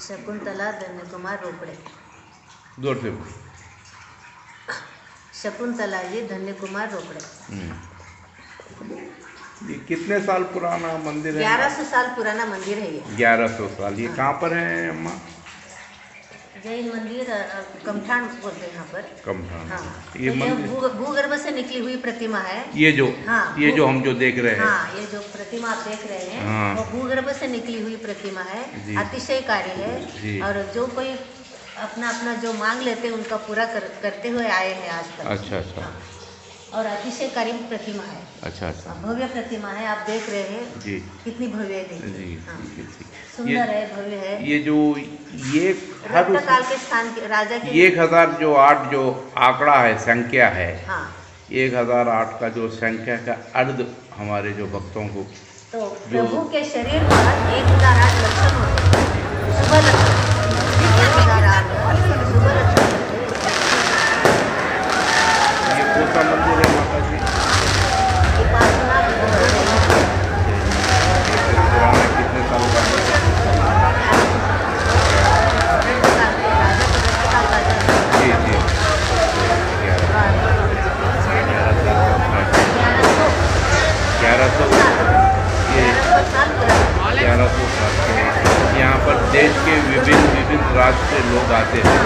शकुंतला धन्य कुमार रोपड़े। ज़ोर से शकुंतला जी धन्य कुमार रोपड़े। ये कितने साल पुराना मंदिर है? ग्यारह सौ साल पुराना मंदिर है ये। ग्यारह सौ साल। ये कहाँ पर है अम्मा? जैन मंदिर कमठान बोलते हैं यहाँ पर। कमठान। हाँ। ये तो भूगर्भ से निकली हुई प्रतिमा है। ये जो हाँ, ये जो हम जो देख रहे हैं। हाँ ये जो प्रतिमा आप देख रहे हैं हाँ। वो भूगर्भ से निकली हुई प्रतिमा है। अतिशयकारी। है। और जो कोई अपना अपना जो मांग लेते हैं उनका पूरा कर, करते हुए आए हैं आज तक। अच्छा अच्छा। हाँ। और अतिशयकारी प्रतिमा है। अच्छा अच्छा। भव्य प्रतिमा है आप देख रहे हैं। जी। कितनी भव्य है जी हाँ। सुंदर है भव्य है। ये जो ये हर काल के स्थान के राजा के एक हज़ार जो आठ जो आंकड़ा है संख्या है हाँ। एक हज़ार आठ का जो संख्या का अर्ध हमारे जो भक्तों को तो प्रभु के शरीर पर एक हज़ार आठ लक्षण होते हैं। शुभ लक्षण। एक हज़ार आठ। शुभ ग्यारह सौ सात के यहाँ पर देश के विभिन्न विभिन्न राज्य से लोग आते हैं।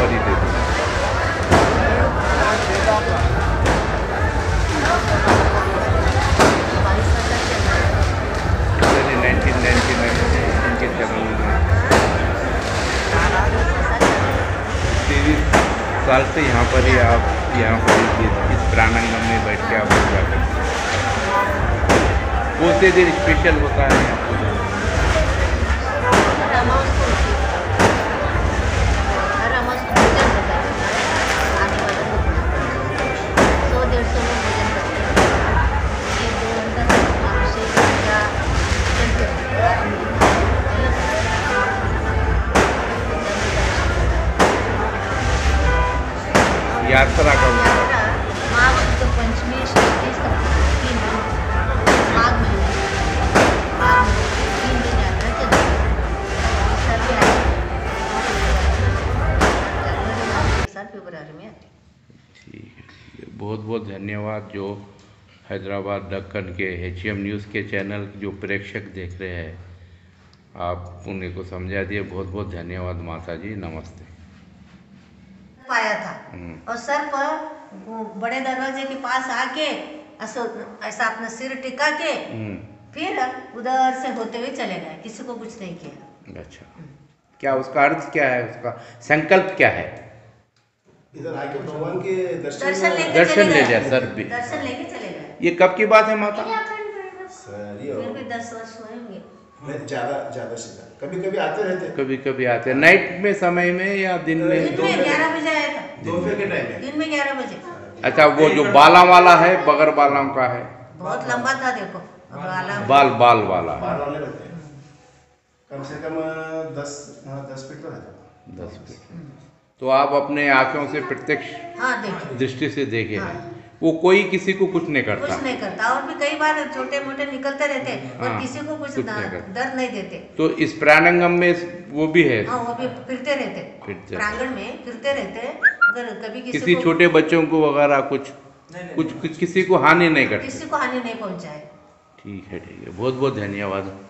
ही हैं तीस साल से यहाँ पर ही आप यहाँ पर ही इस- प्राणांगम में बैठ के आप पूजा करते हैं से दिन स्पेशल होता है यहाँ पर? ठीक है। बहुत बहुत धन्यवाद जो हैदराबाद दक्कन के एच न्यूज़ के चैनल जो प्रेक्षक देख रहे हैं। आप उन्हें को समझा दिए। बहुत बहुत धन्यवाद माता जी नमस्ते। पाया था। हम्म, और सर पर बड़े दरवाजे के पास आके ऐसा ऐसा अपना सिर टिका के हम्म, फिर उधर से होते हुए चले गए। किसी को कुछ नहीं किया। अच्छा। क्या उसका अर्थ क्या है? उसका संकल्प क्या है? इधर आके भगवान के दर्शन दर्शन लेके चले ले। लिया सर भी। दर्शन लेके चले गए। ये कब की बात है माता? सर ये दस वर्ष ज़्यादा ज़्यादा से ज़्यादा कभी कभी आते रहते कभी कभी आते हैं। नाइट में समय में या दिन में? दिन में ग्यारह बजे आया था। दोपहर के टाइम में? दिन में ग्यारह बजे। अच्छा वो जो बाला वाला है बगर बालों का है? बहुत लंबा था देखो। बाल बाल वाला। बाहर वाले रहते कम से कम दस हाँ, दस फीट तो रहता दस फीट तो आप अपने आँखों से प्रत्यक्ष हाँ दृष्टि से देखे हाँ। हैं वो कोई किसी को कुछ नहीं करता। कुछ नहीं करता और भी कई बार छोटे मोटे निकलते रहते और हाँ, किसी को कुछ कुछ नहीं। दर्द नहीं देते। तो इस प्राणांगम में वो भी है। हाँ वो भी फिरते रहते फिरते। प्रांगण में फिरते रहते अगर कभी किसी, किसी को छोटे बच्चों को वगैरह कुछ कुछ कुछ किसी को हानि नहीं करते। किसी को हानि नहीं पहुँचाए। ठीक है ठीक है। बहुत बहुत धन्यवाद।